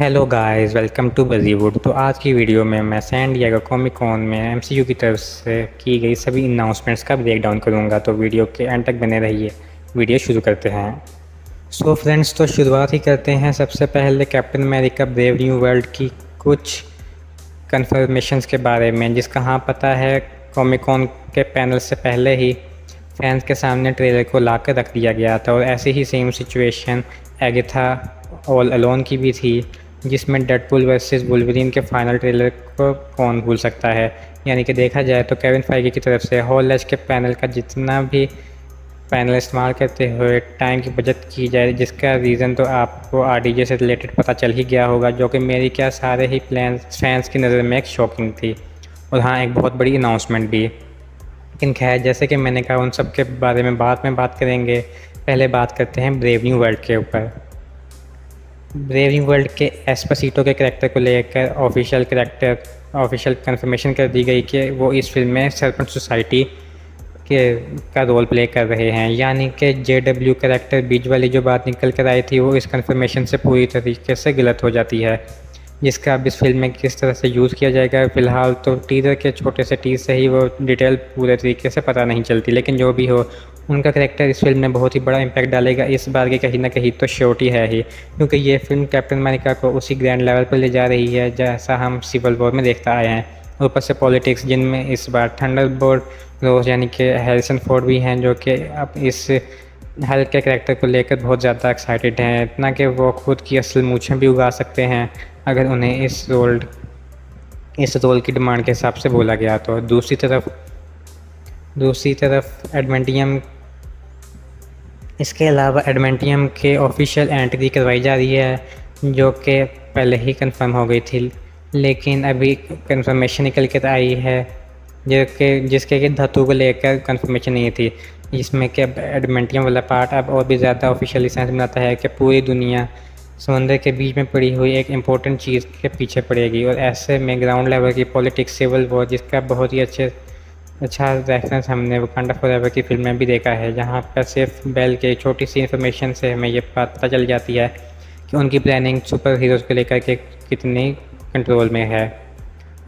Hello guys welcome to बजीवुड तो आज की वीडियो में मैं सैन डिएगो कॉमिक कॉन में एमसीयू की तरफ़ से की गई सभी अनाउंसमेंट्स का ब्रेक डाउन करूँगा। तो वीडियो के एंड तक बने रहिए। वीडियो शुरू करते हैं। सो so फ्रेंड्स तो शुरुआत ही करते हैं। सबसे पहले Captain America brave new world की कुछ कन्फर्मेशंस के बारे में, जिसका हाँ पता है कॉमिक कॉन के पैनल से पहले ही फैंस के सामने ट्रेलर को ला कर रख दिया गया था और ऐसी ही same situation Agatha all alone की भी थी। जिसमें डेडपुल वर्सेस वुल्वरीन के फाइनल ट्रेलर को कौन भूल सकता है? यानी कि देखा जाए तो केविन फाइगी की तरफ़ से हॉल के पैनल का जितना भी पैनल इस्तेमाल करते हुए टाइम की बचत की जाए, जिसका रीज़न तो आपको आरडीजे से रिलेटेड पता चल ही गया होगा, जो कि मेरी क्या सारे ही प्लान फैंस की नज़र में एक शॉकिंग थी। और हाँ एक बहुत बड़ी अनाउंसमेंट भी। लेकिन खैर, जैसे कि मैंने कहा, उन सब के बारे में बाद में बात करेंगे। पहले बात करते हैं ब्रेव न्यू वर्ल्ड के ऊपर। ब्रेविंग वर्ल्ड के एस्पासीटो के करेक्टर को लेकर ऑफिशियल करेक्टर ऑफिशियल कंफर्मेशन कर दी गई कि वो इस फ़िल्म में सरपंच सोसाइटी के, का रोल प्ले कर रहे हैं। यानी कि जे डब्ल्यू करेक्टर बीच वाली जो बात निकल कर आई थी, वो इस कंफर्मेशन से पूरी तरीके से गलत हो जाती है। जिसका अब इस फ़िल्म में किस तरह से यूज़ किया जाएगा, फ़िलहाल तो टीज़र के छोटे से टीज से ही वो डिटेल पूरे तरीके से पता नहीं चलती। लेकिन जो भी हो उनका करेक्टर इस फ़िल्म में बहुत ही बड़ा इम्पैक्ट डालेगा। इस बार के कहीं ना कहीं तो श्योरिटी है ही, क्योंकि ये फ़िल्म कैप्टन अमेरिका को उसी ग्रैंड लेवल पर ले जा रही है, जैसा हम सिविल वॉर में देखता आए हैं। ऊपर से पॉलिटिक्स जिनमें इस बार थंडर बोर्ड रोज यानी कि हेरिसन फोर्ड भी हैं, जो कि अब इस हल्क के करेक्टर को लेकर बहुत ज़्यादा एक्साइटेड हैं। इतना कि वो खुद की असल मूछें भी उगा सकते हैं, अगर उन्हें इस रोल इस रोल की डिमांड के हिसाब से बोला गया तो। दूसरी तरफ़ दूसरी तरफ़ एडमेंटियम इसके अलावा एडमेंटियम के ऑफिशियल एंट्री करवाई जा रही है, जो कि पहले ही कंफर्म हो गई थी। लेकिन अभी कंफर्मेशन निकल कर आई है, जो कि, जिसके कि धातु को लेकर कंफर्मेशन नहीं थी। जिसमें कि एडमेंटियम वाला पार्ट अब और भी ज़्यादा ऑफिशियली सेंस बनाता है कि पूरी दुनिया समंदर के बीच में पड़ी हुई एक इम्पोर्टेंट चीज़ के पीछे पड़ेगी। और ऐसे में ग्राउंड लेवल की पॉलिटिक्स सिविल वॉर जिसका बहुत ही अच्छे अच्छा रेफरेंस हमने वकांडा फॉर की फ़िल्म में भी देखा है, जहाँ पर सिर्फ़ बेल के छोटी सी इन्फॉर्मेशन से हमें ये पता चल जाती है कि उनकी प्लानिंग सुपर हीरोज़ को लेकर के कितनी कंट्रोल में है।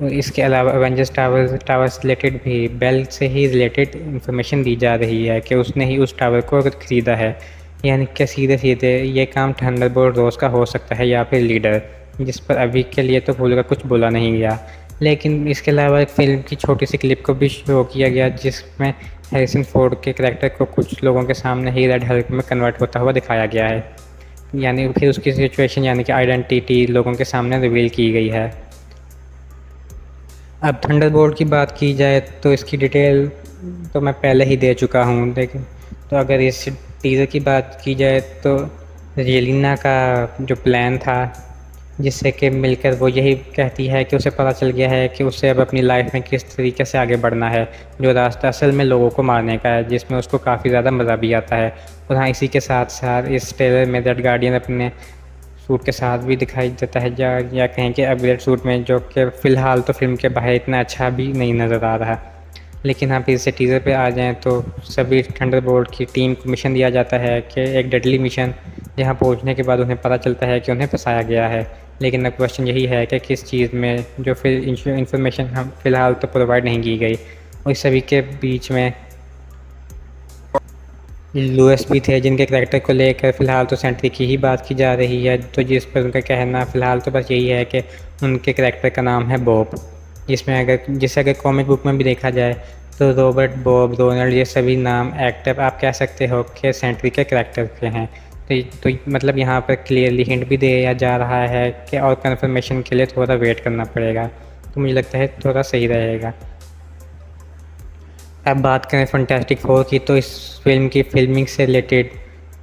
और इसके अलावा एवेंजर्स टावर टावर रिलेटेड भी बेल से ही रिलेटेड इंफॉर्मेशन दी जा रही है कि उसने ही उस टावर को ख़रीदा है। यानी कि सीधे सीधे ये काम थंडरबोल्ट रोज़ का हो सकता है या फिर लीडर जिस पर अभी के लिए तो भूल कुछ बोला नहीं गया। लेकिन इसके अलावा एक फ़िल्म की छोटी सी क्लिप को भी शो किया गया, जिसमें हैरिसन फोर्ड के करेक्टर को कुछ लोगों के सामने ही रेड हल्क में कन्वर्ट होता हुआ दिखाया गया है। यानी फिर उसकी सिचुएशन यानी कि आइडेंटिटी लोगों के सामने रिवील की गई है। अब थंडर की बात की जाए तो इसकी डिटेल तो मैं पहले ही दे चुका हूँ, लेकिन तो अगर इस टीज़र की बात की जाए तो रियलिना का जो प्लान था जिससे कि मिलकर वो यही कहती है कि उसे पता चल गया है कि उसे अब अपनी लाइफ में किस तरीके से आगे बढ़ना है, जो रास्ता असल में लोगों को मारने का है, जिसमें उसको काफ़ी ज़्यादा मज़ा भी आता है। और हाँ इसी के साथ साथ इस टेलर में रेड गार्डियन अपने सूट के साथ भी दिखाई देता है, या या कहें कि अपग्रेड सूट में, जो कि फ़िलहाल तो फ़िल्म के बाहर इतना अच्छा भी नहीं नज़र आ रहा। लेकिन हाँ फिर से टीज़र पे आ जाएँ तो सभी थंडर की टीम को मिशन दिया जाता है कि एक डेडली मिशन जहाँ पहुँचने के बाद उन्हें पता चलता है कि उन्हें फंसाया गया है। लेकिन अब क्वेश्चन यही है कि किस चीज़ में जो फिर इंफॉर्मेशन हम फ़िलहाल तो प्रोवाइड नहीं की गई। उस सभी के बीच में लूएस भी थे जिनके करेक्टर को लेकर फ़िलहाल तो सेंट्री की ही बात की जा रही है। तो जिस पर उनका कहना फ़िलहाल तो बस यही है कि उनके करेक्टर का नाम है बॉब जिसमें अगर, जिसे अगर कॉमिक बुक में भी देखा जाए तो रॉबर्ट बॉब रोनल्ड ये सभी नाम एक्टर आप कह सकते हो कि सेंट्री के करेक्टर के हैं। तो तो मतलब यहाँ पर क्लियरली हिंट भी दिया जा रहा है कि और कन्फर्मेशन के लिए थोड़ा वेट करना पड़ेगा। तो मुझे लगता है थोड़ा सही रहेगा। अब बात करें फंटेस्टिक फोर की तो इस फ़िल्म की फिल्मिंग से रिलेटेड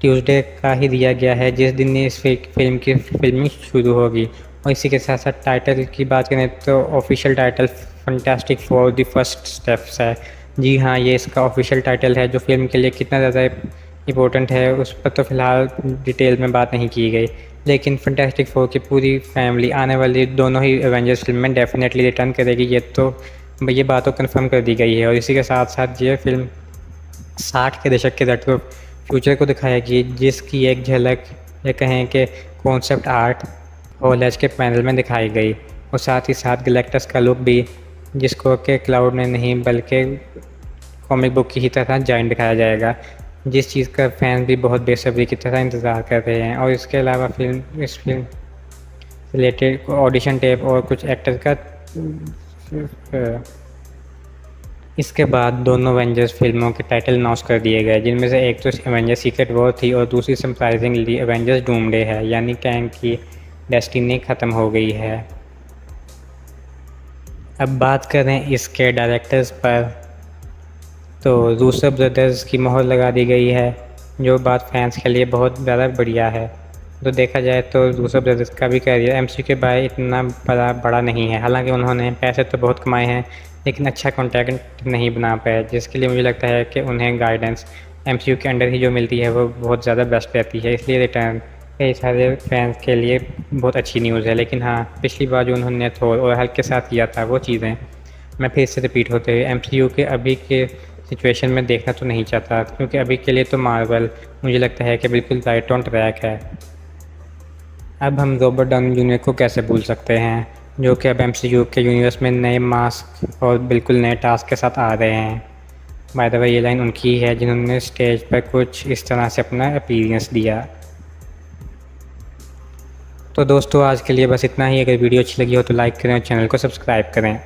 ट्यूसडे का ही दिया गया है, जिस दिन इस फ़िल्म की फिल्मिंग शुरू होगी। और इसी के साथ साथ टाइटल की बात करें तो official title fantastic four the first steps है। जी हाँ ये इसका ऑफिशियल टाइटल है, जो फ़िल्म के लिए कितना ज़्यादा इम्पोर्टेंट है, उस पर तो फ़िलहाल डिटेल में बात नहीं की गई। लेकिन फंटेस्टिक फोर की पूरी फैमिली आने वाली दोनों ही एवेंजर्स फ़िल्म में डेफिनेटली रिटर्न करेगी, ये तो ये बात तो कन्फर्म कर दी गई है। और इसी के साथ साथ ये फ़िल्म साठ के दशक के रेट्रो फ्यूचर को दिखाएगी, जिसकी एक झलक या कहें कि कॉन्सेप्ट आर्ट हॉल के पैनल में दिखाई गई। और साथ ही साथ गलेक्टस का लुक भी, जिसको कि क्लाउड ने नहीं, बल्कि कॉमिक बुक की ही तरह जॉइन दिखाया जाएगा। जिस चीज़ का फ़ैन भी बहुत बेसब्री की तरह इंतज़ार कर रहे हैं और इसके अलावा फ़िल्म इस फ़िल्म रिलेटेड ऑडिशन टेप और कुछ एक्टर का इसके बाद दोनों एवेंजर्स फ़िल्मों के टाइटल अनाउंस कर दिए गए, जिनमें से एक तो एवेंजर्स सीक्रेट वॉर थी और दूसरी सरप्राइजिंगली एवेंजर्स डूमडे है, यानी कैंग की डेस्टिनी ख़त्म हो गई है। अब बात करें इसके डायरेक्टर्स पर। तो रूसो ब्रदर्स की मोहर लगा दी गई है, जो बात फैंस के लिए बहुत ज़्यादा बढ़िया है। तो देखा जाए तो रूसो ब्रदर्स का भी करियर एमसीयू के बाय इतना बड़ा बड़ा नहीं है। हालाँकि उन्होंने पैसे तो बहुत कमाए हैं, लेकिन अच्छा कॉन्टैक्ट नहीं बना पाए, जिसके लिए मुझे लगता है कि उन्हें गाइडेंस एमसीयू के अंडर ही जो मिलती है, वो बहुत ज़्यादा बेस्ट रहती है। इसलिए रिटर्न कई सारे फैंस के लिए बहुत अच्छी न्यूज़ है। लेकिन हाँ पिछली बार जो उन्होंने थोर और हल्क के साथ किया था, वो चीज़ें, मैं फिर से रिपीट होते हुए एमसीयू के अभी के सिचुएशन में देखना तो नहीं चाहता, क्योंकि अभी के लिए तो मार्वल मुझे लगता है कि बिल्कुल राइट ऑन ट्रैक है। अब हम रॉबर्ट डाउनी जूनियर को कैसे भूल सकते हैं, जो कि अब एम के यूनिवर्स में नए मास्क और बिल्कुल नए टास्क के साथ आ रहे हैं। बाय द वे ये लाइन उनकी है, जिन्होंने स्टेज पर कुछ इस तरह से अपना अपीरियंस दिया। तो दोस्तों, आज के लिए बस इतना ही। अगर वीडियो अच्छी लगी हो तो लाइक करें और चैनल को सब्सक्राइब करें।